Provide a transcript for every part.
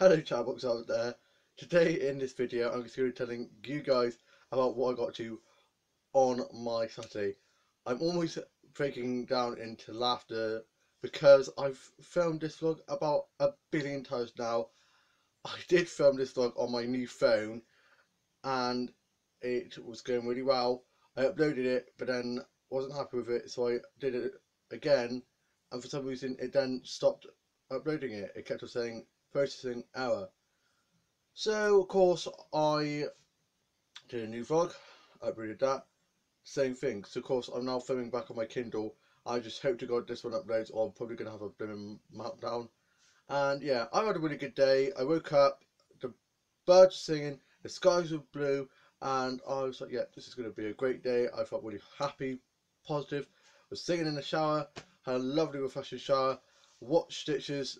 Hello chatbox out there. Today in this video I'm going to be telling you guys about what I got to on my Saturday. I'm almost breaking down into laughter because I've filmed this vlog about a billion times now. I did film this vlog on my new phone and it was going really well. I uploaded it but then wasn't happy with it so I did it again and for some reason it then stopped uploading it. It kept on saying processing error. So of course I did a new vlog, uploaded that, same thing. So of course I'm now filming back on my Kindle. I just hope to God this one uploads or I'm probably going to have a blooming meltdown. And yeah, I had a really good day. I woke up, the birds singing, the skies were blue, and I was like, yeah, this is going to be a great day. I felt really happy, positive. I was singing in the shower, had a lovely refreshing shower, watched Stitchers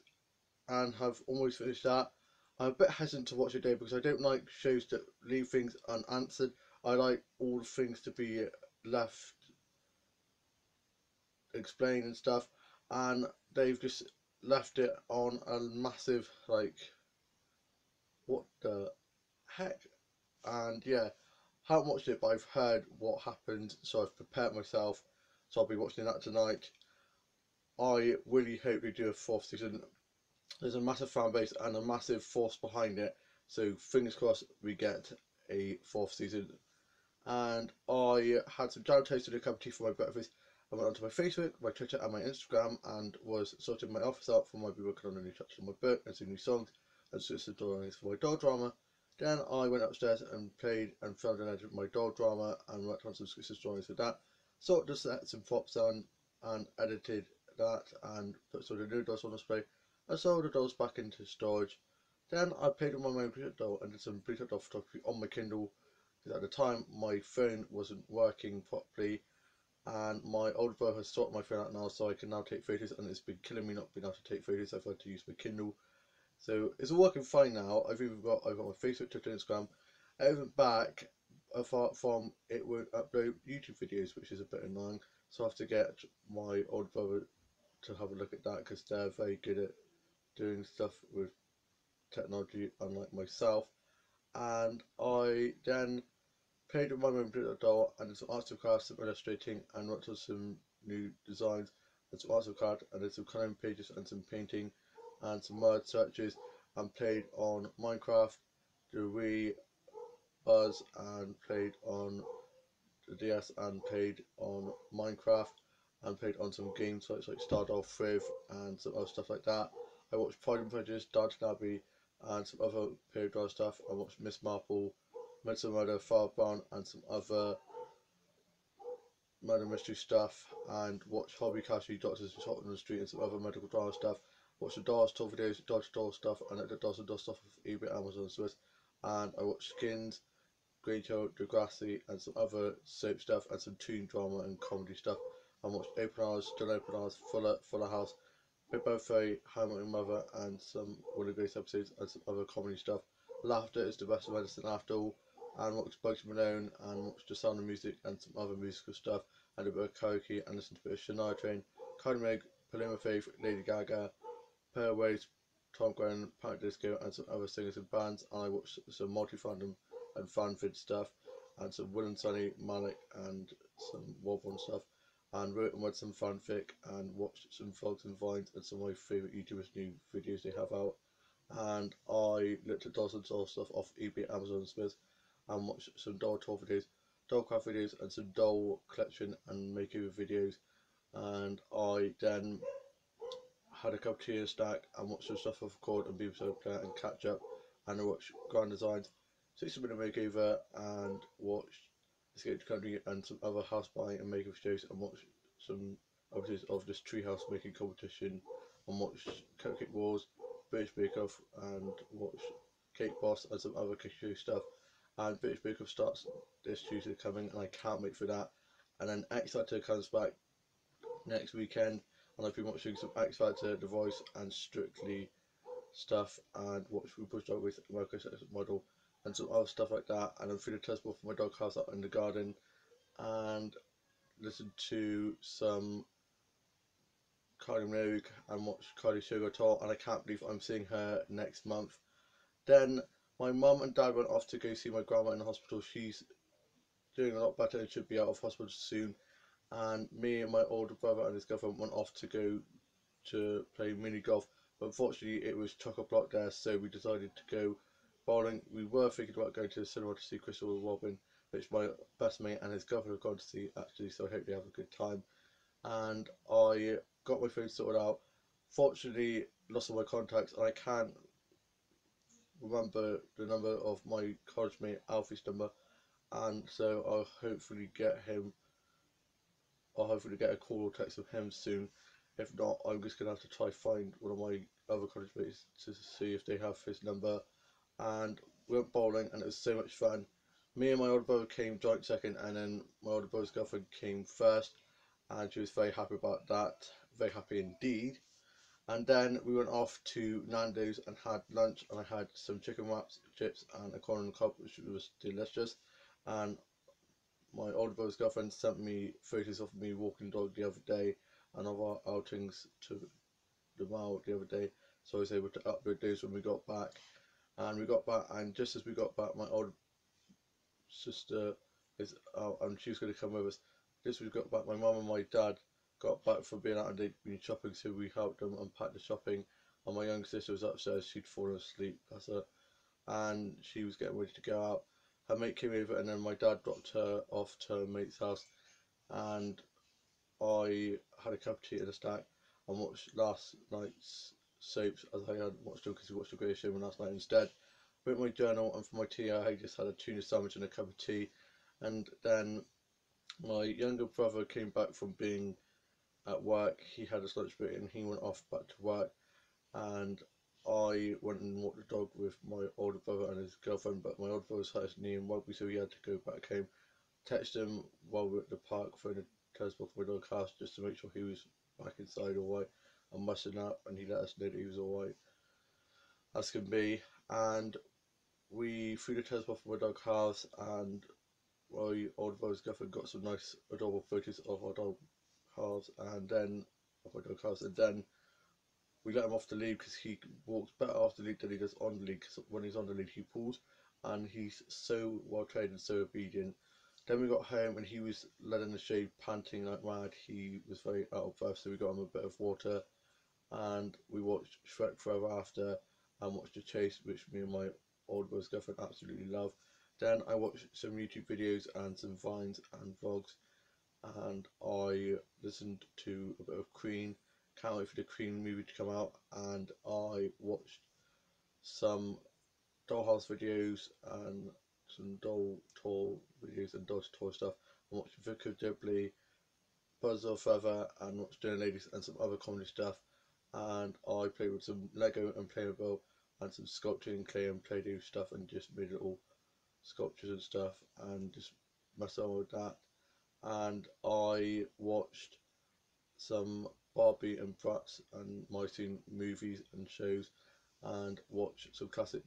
and have almost finished that. I'm a bit hesitant to watch a day because I don't like shows that leave things unanswered. I like all things to be left explained and stuff, and they've just left it on a massive like what the heck and yeah haven't watched it but I've heard what happened so I've prepared myself so I'll be watching that tonight I really hope they do a fourth season there's a massive fan base and a massive force behind it. So fingers crossed we get a fourth season. And I had some jam toast and a cup of tea for my breakfast. I went onto my Facebook, my Twitter and my Instagram and was sorting my office out for my be working on a new chapter of my book and some new songs and some drawings for my doll drama. Then I went upstairs and played and filmed an edit of my doll drama and worked on some Christmas drawings for that. Sorted the sets and props on and edited that and put some of new dolls on display I sold the dolls back into storage. Then I paid with my main preset doll and did some preset doll photography on my Kindle because at the time my phone wasn't working properly and my older brother has sorted my phone out now so I can now take photos and it's been killing me not being able to take photos. I've had to use my Kindle. So it's all working fine now. I've even got I've got my Facebook, Twitter, Instagram. Everything back apart from it won't upload YouTube videos which is a bit annoying. So I have to get my older brother to have a look at that because they're very good at doing stuff with technology unlike myself and I then played with my own doll and did some arts and crafts, some illustrating and worked on some new designs and some arts and crafts and did some coloring pages and some painting and some word searches and played on Minecraft, the Wii, Buzz and played on the DS and played on Minecraft and played on some game sites like Stardoll Friv and some other stuff like that. I watched Pride and Prejudice, Downton Abbey, and some other period drama stuff. I watched Miss Marple, Midsomer Murder, Father Brown, and some other murder mystery stuff. And watched Holby City, Doctors Shot on the Street, and some other medical drama stuff. Watched the Dolls Tour videos, Dodge Doll stuff, and the Dolls and stuff of eBay, Amazon, and Swiss. And I watched Skins, Grange Hill, Degrassi, and some other soap stuff, and some teen drama and comedy stuff. I watched Open Hours, Still Open Hours, Fuller, Fuller House, Big Bang Theory, How I Mother, and some Will Grace episodes, and some other comedy stuff. Laughter is the best medicine after all, and watch Bugsy Malone, and watch The Sound of Music, and some other musical stuff, and a bit of karaoke, and listen to a bit of Shania Twain, Kylie Meg, Paloma Faith, Lady Gaga, Pearl Waves, Tom Grennan, Panic Disco, and some other singers and bands. And I watched some multi-fandom and fanfic stuff, and some Will and Sunny, Malik, and some Wobble stuff and wrote and read some fanfic and watched some vlogs and vines and some of my favourite YouTubers' new videos they have out. And I looked at dozens of stuff off eBay, Amazon, Smith, and watched some doll tour videos, dollcraft videos, and some doll collection and makeover videos. And I then had a cup of tea and stack and watched some stuff off Chord and BBC iPlayer and catch up. And I watched Grand Designs, 60 minute makeover, and watched Escape Country and some other house buying and making shows and watch some episodes of this treehouse making competition and watch Cupcake Wars, British Bake Off and watch Cake Boss and some other cooking stuff. And British Bake Off starts this Tuesday coming and I can't wait for that. And then X Factor comes back next weekend and I've been watching some X Factor, The Voice and Strictly stuff and watch RuPaul's Drag Race America's Model and some other stuff like that. And I'm feeding test for my dog house out in the garden and listen to some Kylie Minogue and watch Kylie Sugar Tour. And I can't believe I'm seeing her next month. Then my mum and dad went off to go see my grandma in the hospital. She's doing a lot better and should be out of hospital soon. And me and my older brother and his girlfriend went off to go to play mini golf. But unfortunately, it was chock a block there, so we decided to go bowling. We were thinking about going to the cinema to see Christopher Robin, which my best mate and his girlfriend have gone to see actually. So I hope they have a good time. And I got my phone sorted out. Fortunately, lost all my contacts, and I can't remember the number of my college mate Alfie's number, and so I'll hopefully get him. I'll hopefully get a call or text from him soon. If not, I'm just gonna have to try find one of my other college mates to see if they have his number. And we went bowling, and it was so much fun. Me and my older brother came joint second, and then my older brother's girlfriend came first, and she was very happy about that. Very happy indeed. And then we went off to Nando's and had lunch, and I had some chicken wraps, chips, and a corn on the cob, which was delicious. And my older brother's girlfriend sent me photos of me walking the dog the other day, and of our outings to the mall the other day. So I was able to upload those when we got back. And we got back, and just as we got back, my old sister is out, and she was going to come with us. Just as we got back, my mum and my dad got back from being out and they'd been shopping, so we helped them unpack the shopping. And my younger sister was upstairs, she'd fallen asleep, that's her, and she was getting ready to go out. Her mate came over, and then my dad dropped her off to her mate's house, and I had a cup of tea and a snack and watched last night's soaps as I had watched because we watched the Greatest Showman last night instead. Wrote my journal, and for my tea, I just had a tuna sandwich and a cup of tea, and then my younger brother came back from being at work. He had his lunch break and he went off back to work. And I went and walked the dog with my older brother and his girlfriend. But my older brother's hurt his knee in rugby, so he had to go back home. Text him while we were at the park, phoned the transport for my dog house just to make sure he was back inside alright and mussing up. And he let us know that he was alright as can be. And we threw the transport for my dog house and my older brother's girlfriend got some nice adorable photos of our dog halves and then off my dog halves and then we let him off the lead because he walks better off the lead than he does on the lead because when he's on the lead he pulls and he's so well trained and so obedient then we got home and he was led in the shade panting like mad he was very out of breath so we got him a bit of water and we watched Shrek Forever After and watched The Chase which me and my old brother's girlfriend absolutely love then I watched some YouTube videos and some vines and vlogs and I listened to a bit of Queen. Can't wait for the Queen movie to come out, and I watched some Dollhouse videos and some Doll Tour videos and Dodge Tour stuff. I watched Vicar Dibley, Buzz of Feather, and watched Dinner Ladies and some other comedy stuff. And I played with some Lego and Playmobil and some sculpting, clay and Play-Doh stuff, and just made little sculptures and stuff, and just messed around with that and I watched some Barbie and Bratz and Martin movies and shows and watched some classic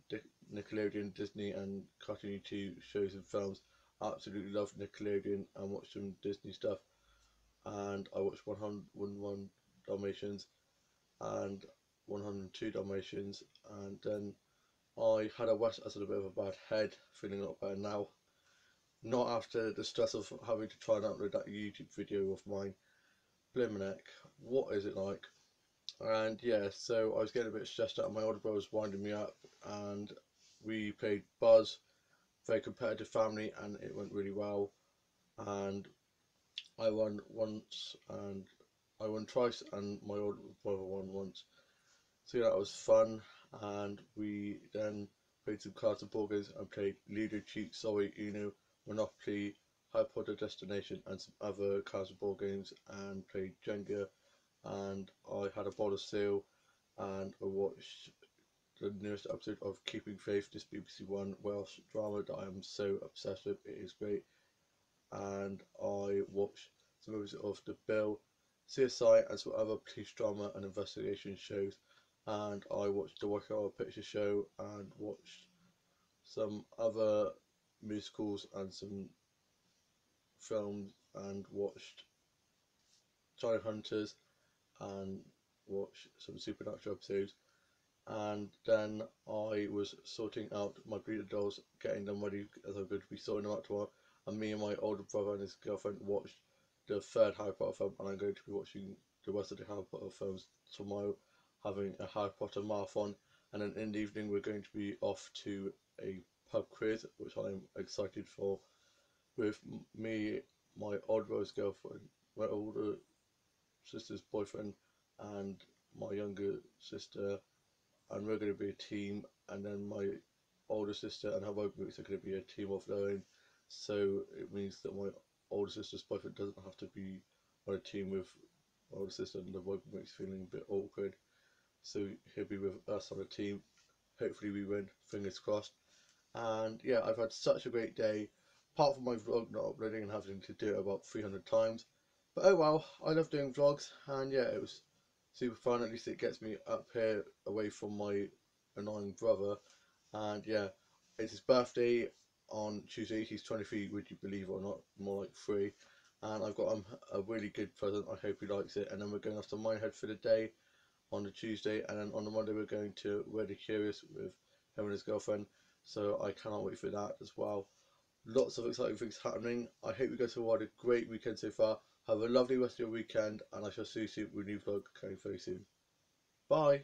Nickelodeon, Disney and Cartoon 2 shows and films. Absolutely loved Nickelodeon and watched some Disney stuff and I watched 101 Dalmatians and 102 Dalmatians and then I had a West as a bit of a bad head, feeling a lot better now not after the stress of having to try and upload that YouTube video of mine. Blimneck, what is it like? And yeah, so I was getting a bit stressed out. My older brother was winding me up, and we played Buzz, very competitive family, and it went really well. And I won once, and I won twice, and my older brother won once. So yeah, that was fun, and we then played some cards and board games and played Ludo, Cheat, Sorry, Uno, Monopoly, Potter Destination, and some other cards and board games, and played Jenga. And I had a bottle of seal, and I watched the newest episode of Keeping Faith, this BBC One Welsh drama that I am so obsessed with. It is great. And I watched some movies of The Bill, CSI, and some other police drama and investigation shows. And I watched the Horror Picture Show and watched some other musicals and some films and watched Child Hunters and watched some Supernatural episodes and then I was sorting out my breeder dolls, getting them ready as I'm going to be sorting them out tomorrow. And me and my older brother and his girlfriend watched the third Harry Potter film, and I'm going to be watching the rest of the Harry Potter films tomorrow, having a Harry Potter marathon. And then in the evening, we're going to be off to a pub quiz, which I'm excited for, with me, my brother's girlfriend, my older sister's boyfriend, and my younger sister and we're going to be a team, and then my older sister and her workmates are going to be a team of their own. So it means that my older sister's boyfriend doesn't have to be on a team with older sister, and the makes feeling a bit awkward. So he'll be with us on a team. Hopefully we win. Fingers crossed. And yeah, I've had such a great day. Apart from my vlog not uploading and having to do it about 300 times. But oh well, I love doing vlogs, and yeah, it was super fun. At least it gets me up here away from my annoying brother. And yeah, it's his birthday on Tuesday. He's 23, would you believe or not? More like three. And I've got him a really good present. I hope he likes it. And then we're going off to Minehead for the day on the Tuesday. And then on the Monday, we're going to Really Curious with him and his girlfriend. So I cannot wait for that as well. Lots of exciting things happening. I hope you guys have had a great weekend so far. Have a lovely rest of your weekend, and I shall see you soon with a new vlog coming very soon. Bye!